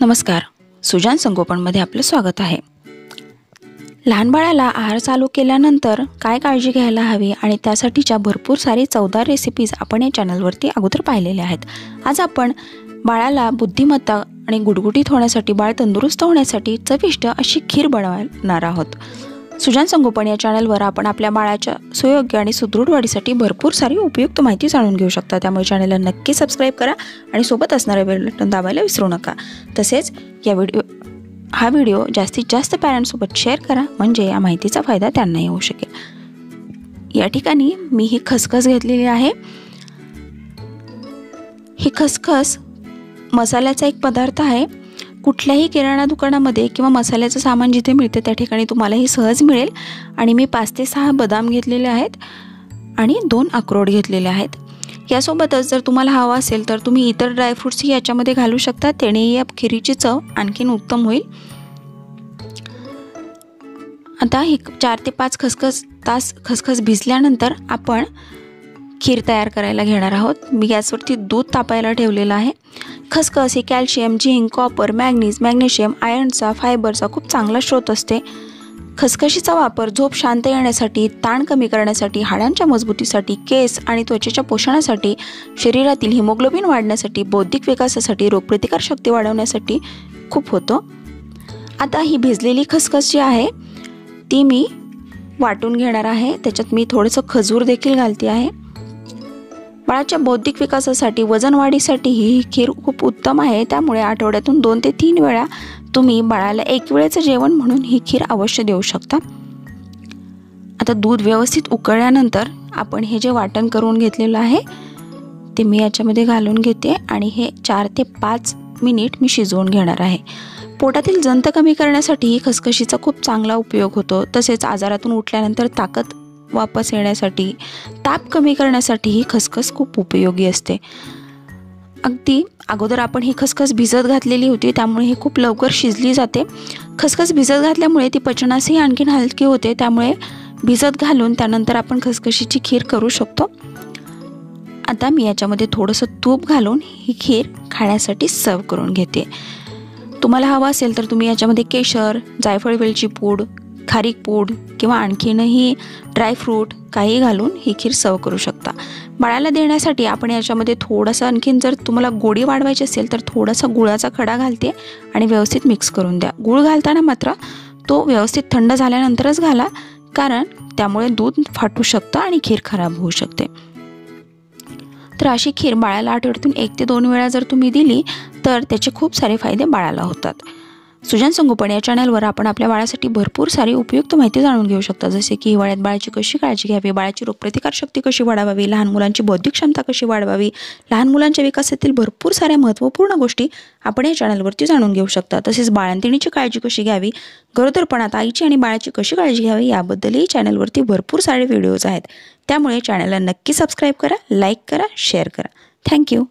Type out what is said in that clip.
नमस्कार. सुजान संगोपनमध्ये आपलं स्वागत आहे. लहान बाळाला आहार चालू केल्यानंतर काय काळजी घ्यायला हवी आणि त्यासाठीच्या भरपूर सारी चवदार रेसिपीज आपण या चॅनलवरती अगोदर पाहिलेल्या आहेत. आज आपण बाळाला बुद्धिमत्ता आणि गुडगुटीत होण्यासाठी बाळ तंदुरुस्त होण्यासाठी चविष्ट अशी खीर बनवणार आहोत. सुजान संगोपन या चॅनलवर आपण आपल्या बाळाच्या सुयोग्य आणि सुदृढ वाढीसाठी भरपूर सारी उपयुक्त माहिती जाणून घेऊ शकता. त्यामुळे चॅनलला नक्की सबस्क्राईब करा आणि सोबत असणारे बेल बटन दाबायला विसरू नका. तसेच या व्हिडिओ हा व्हिडिओ जास्तीत जास्त पॅरेंट्ससोबत शेअर करा म्हणजे या माहितीचा फायदा त्यांनाही होऊ शकेल. या ठिकाणी मी ही खसखस घेतलेली आहे. ही खसखस मसाल्याचा एक पदार्थ आहे. कुठल्याही किराणा दुकानामध्ये किंवा मसाल्याचं सामान जिथे मिळते त्या ठिकाणी तुम्हालाही सहज मिळेल. आणि मी पाच ते सहा बदाम घेतलेले आहेत आणि दोन अक्रोड घेतलेले आहेत. यासोबतच जर तुम्हाला हवा असेल तर तुम्ही इतर ड्रायफ्रूट्सही याच्यामध्ये घालू शकता. त्यानेही या खिरीची चव आणखीन उत्तम होईल. आता ही चार ते पाच खसखस तास खसखस भिजल्यानंतर आपण खीर तयार करायला घेणार आहोत. मी गॅसवरती दूध तापायला ठेवलेलं आहे. खसखस ही calcium zinc copper manganese magnesium आयर्नचा फायबरचा खूप चांगला स्रोत असते. खसखशीचा वापर झोप शांत येण्यासाठी ताण कमी करण्यासाठी हाडांच्या मजबूतीसाठी केस आणि त्वचेच्या पोषणासाठी शरीरातील हिमोग्लोबिन वाढण्यासाठी बौद्धिक विकासासाठी रोगप्रतिकारशक्ती वाढवण्यासाठी खूप होतो. आता ही भिजलेली खसखस जी आहे ती मी वाटून घेणार आहे. त्याच्यात मी थोडंसं खजूर देखील घालते आहे. बाळाच्या बौद्धिक विकासासाठी वजनवाढीसाठी ही खीर खूप उत्तम आहे. त्यामुळे आठवड्यातून दोन ते तीन वेळा तुम्ही बाळाला एक वेळेचं जेवण म्हणून ही खीर अवश्य देऊ शकता. आता दूध व्यवस्थित उकळल्यानंतर आपण हे जे वाटण करून घेतलेलं आहे ते मी याच्यामध्ये घालून घेते आणि हे चार ते पाच मिनिट मी शिजवून घेणार आहे. पोटातील जंत कमी करण्यासाठी खसखशीचा खूप चांगला उपयोग होतो. तसेच आजारातून उठल्यानंतर ताकद वापस येण्यासाठी ताप कमी करण्यासाठी ही खसखस खूप उपयोगी असते. अगदी अगोदर आपण ही खसखस भिजत घातलेली होती त्यामुळे ही खूप लवकर शिजली जाते. खसखस भिजत घातल्यामुळे ती पचनासही आणखीन हलकी होते त्यामुळे भिजत घालून त्यानंतर आपण खसखशीची खीर करू शकतो. आता मी याच्यामध्ये थोडंसं तूप घालून ही खीर खाण्यासाठी सर्व करून घेते. तुम्हाला हवा असेल तर तुम्ही याच्यामध्ये केशर जायफळ वेलची पूड खारीक पूड किंवा आणखीनही ड्रायफ्रूट काही घालून ही खीर सर्व करू शकता. बाळाला देण्यासाठी आपण याच्यामध्ये थोडंसं आणखीन जर तुम्हाला गोडी वाढवायची असेल तर थोडासा गुळाचा खडा घालते आणि व्यवस्थित मिक्स करून द्या. गुळ घालताना मात्र तो व्यवस्थित थंड झाल्यानंतरच घाला कारण त्यामुळे दूध फाटू शकतं आणि खीर खराब होऊ शकते. तर अशी खीर बाळाला आठवड्यातून एक ते दोन वेळा जर तुम्ही दिली तर त्याचे खूप सारे फायदे बाळाला होतात. सुजन संगोपन या चॅनलवर आपण आपल्या बाळासाठी भरपूर सारी उपयुक्त माहिती जाणून घेऊ शकता. जसे की हिवाळ्यात बाळाची कशी काळजी घ्यावी? बाळाची रोगप्रतिकार शक्ती कशी वाढवावी? लहान मुलांची बौद्धिक क्षमता कशी वाढवावी? लहान मुलांच्या विकासातील भरपूर साऱ्या महत्त्वपूर्ण गोष्टी आपण या चॅनलवरती जाणून घेऊ शकता. तसेच बाळंतिणीची काळजी कशी घ्यावी? गरोदरपणात आईची आणि बाळाची कशी काळजी घ्यावी? याबद्दलही चॅनलवरती भरपूर सारे व्हिडिओज आहेत. त्यामुळे चॅनलला नक्की सबस्क्राईब करा लाईक करा शेअर करा. थँक्यू